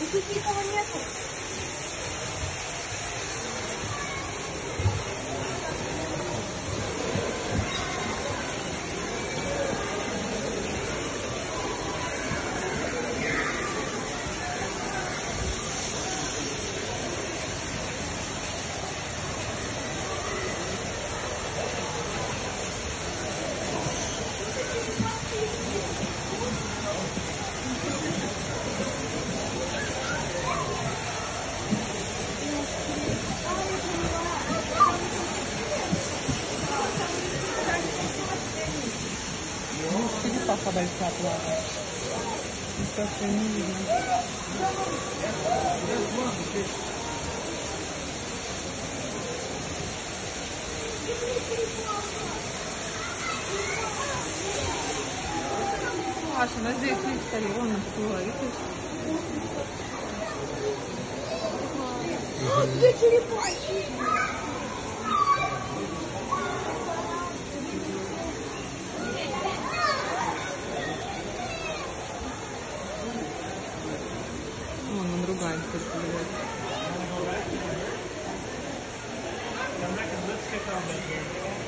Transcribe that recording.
И тут никого нету. passa da estátua lá. Está sendo, né? Слушай, ну здесь есть стадион, стоит. Две черепахи. I'm not going to lift skip on that here.